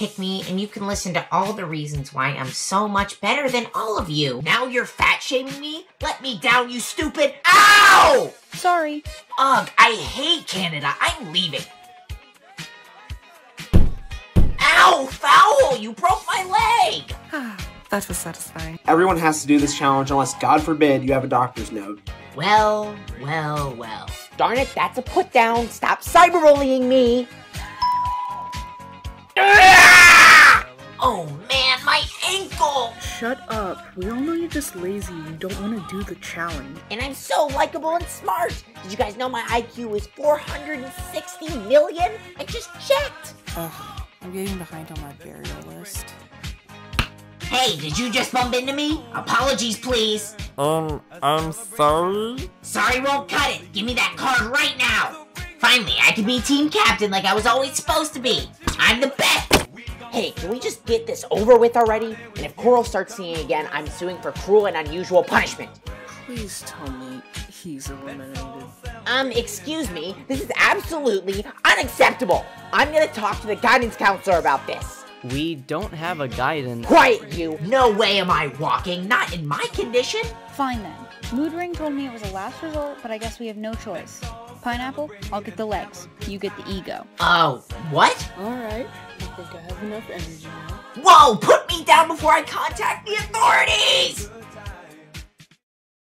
pick me, and you can listen to all the reasons why I'm so much better than all of you. Now you're fat shaming me? Let me down, you stupid. Ow! Sorry. Ugh, I hate Canada. I'm leaving. Ow, foul! You broke my leg! that was satisfying. Everyone has to do this challenge unless, God forbid, you have a doctor's note. Well, well, well. Darn it, that's a put down. Stop cyberbullying me. Shut up. We all know you're just lazy and you don't want to do the challenge. And I'm so likable and smart. Did you guys know my IQ is 460 million? I just checked. Ugh, I'm getting behind on my burial list. Hey, did you just bump into me? Apologies, please. Um, I'm sorry? Sorry won't cut it. Give me that card right now. Finally, I can be team captain like I was always supposed to be. I'm the best. Hey, can we just get this over with already? And if Coral starts singing again, I'm suing for cruel and unusual punishment. Please tell me he's eliminated. Um, excuse me, this is absolutely unacceptable. I'm gonna talk to the guidance counselor about this. We don't have a guidance. Quiet, you. No way am I walking, not in my condition. Fine then. Mood Ring told me it was a last resort, but I guess we have no choice. Pineapple, I'll get the legs. You get the ego. Oh, what? Alright, I think I have enough energy now. Whoa, put me down before I contact the authorities!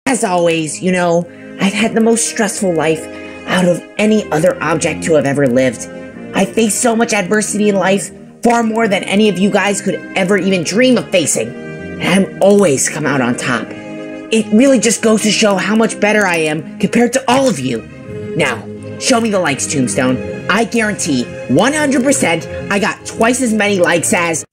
As always, you know, I've had the most stressful life out of any other object to have ever lived. I faced so much adversity in life, far more than any of you guys could ever even dream of facing. And I've always come out on top. It really just goes to show how much better I am compared to all of you. Now, show me the likes, Tombstone. I guarantee 100% I got twice as many likes as.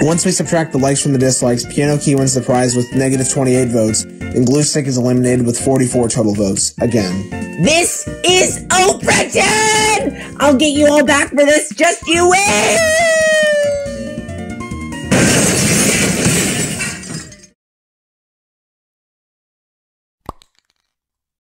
Once we subtract the likes from the dislikes, Piano Key wins the prize with negative 28 votes, and Gluestick is eliminated with 44 total votes. Again. This is Oprah! I'll get you all back for this, just you win!